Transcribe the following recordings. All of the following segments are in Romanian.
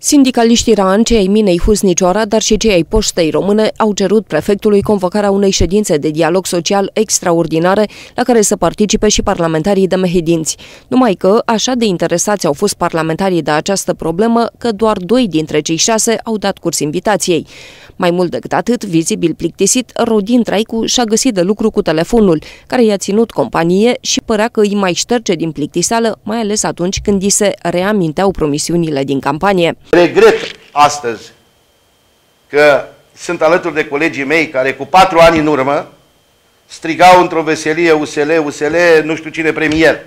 Sindicaliștii Ran, cei ai minei Husniciora, dar și cei ai poștei române au cerut prefectului convocarea unei ședințe de dialog social extraordinare la care să participe și parlamentarii de Mehedinți. Numai că așa de interesați au fost parlamentarii de această problemă că doar doi dintre cei șase au dat curs invitației. Mai mult decât atât, vizibil plictisit, Rodin Traicu și-a găsit de lucru cu telefonul, care i-a ținut companie și părea că îi mai șterge din plictiseală, mai ales atunci când i se reaminteau promisiunile din campanie. Regret astăzi că sunt alături de colegii mei care cu patru ani în urmă strigau într-o veselie USL, USL, nu știu cine premier.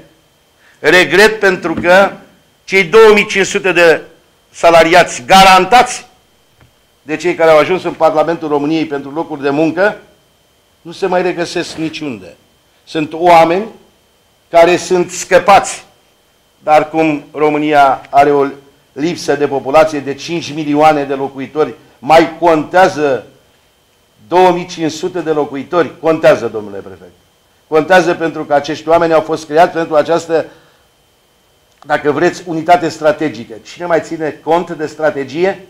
Regret pentru că cei 2500 de salariați garantați de cei care au ajuns în Parlamentul României pentru locuri de muncă nu se mai regăsesc niciunde. Sunt oameni care sunt scăpați, dar cum România are o lipsă de populație de 5 milioane de locuitori, mai contează 2500 de locuitori? Contează, domnule prefect. Contează pentru că acești oameni au fost creați pentru această, dacă vreți, unitate strategică. Cine mai ține cont de strategie?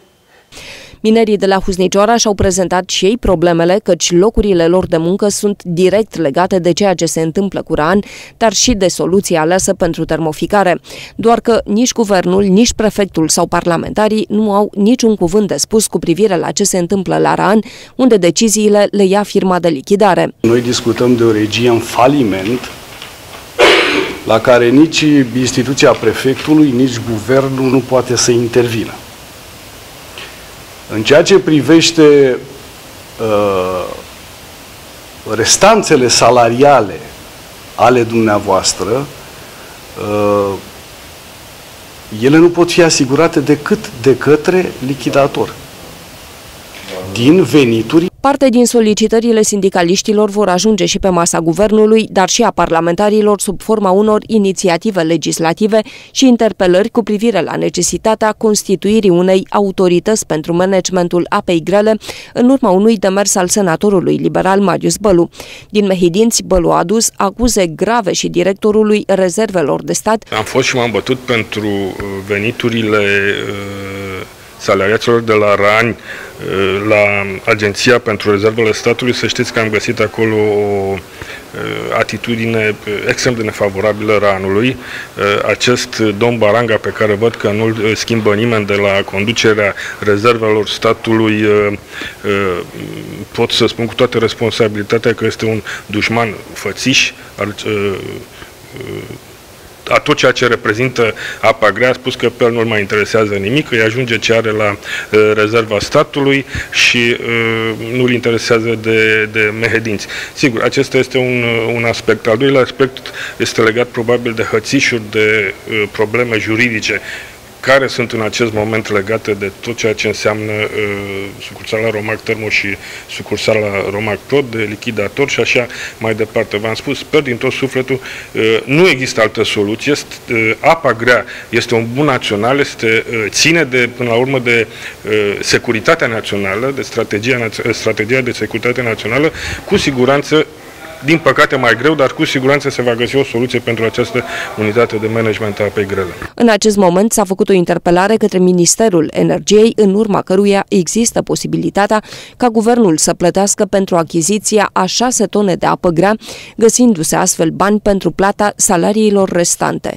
Minerii de la Huznicioara și-au prezentat și ei problemele, căci locurile lor de muncă sunt direct legate de ceea ce se întâmplă cu RAN, dar și de soluția aleasă pentru termoficare. Doar că nici guvernul, nici prefectul sau parlamentarii nu au niciun cuvânt de spus cu privire la ce se întâmplă la RAN, unde deciziile le ia firma de lichidare. Noi discutăm de o regie în faliment, la care nici instituția prefectului, nici guvernul nu poate să intervină. În ceea ce privește uh, restanțele salariale ale dumneavoastră, uh, ele nu pot fi asigurate decât de către lichidator. Din venituri Parte din solicitările sindicaliștilor vor ajunge și pe masa guvernului, dar și a parlamentarilor sub forma unor inițiative legislative și interpelări cu privire la necesitatea constituirii unei autorități pentru managementul apei grele, în urma unui demers al senatorului liberal Marius Bălu. Din Mehidinți, Bălu a adus acuze grave și directorului rezervelor de stat. Am fost și m-am bătut pentru uh, veniturile uh, salariaților de la RANI uh, la Agenția pentru Rezervele Statului, să știți că am găsit acolo o uh, atitudine uh, extrem de nefavorabilă ranului. Acest domn Baranga, pe care văd că nu schimbă nimeni de la conducerea rezervelor statului, pot să spun cu toată responsabilitatea că este un dușman fățiș al a tot ceea ce reprezintă apa grea, a spus că pe el nu-l mai interesează nimic, îi ajunge ce are la uh, rezerva statului și uh, nu-l interesează de, de mehedinți. Sigur, acesta este un, uh, un aspect. Al doilea aspect este legat probabil de hățișuri, de uh, probleme juridice care sunt în acest moment legate de tot ceea ce înseamnă uh, sucursala Romac Termo și sucursala Romac Pro, de lichidator și așa mai departe. V-am spus, sper din tot sufletul, uh, nu există altă soluție. Uh, apa grea este un bun național, este, uh, ține de, până la urmă de uh, securitatea națională, de strategia, strategia de securitate națională, cu siguranță din păcate mai greu, dar cu siguranță se va găsi o soluție pentru această unitate de management a apei grele. În acest moment s-a făcut o interpelare către Ministerul Energiei, în urma căruia există posibilitatea ca guvernul să plătească pentru achiziția a 6 tone de apă grea, găsindu-se astfel bani pentru plata salariilor restante.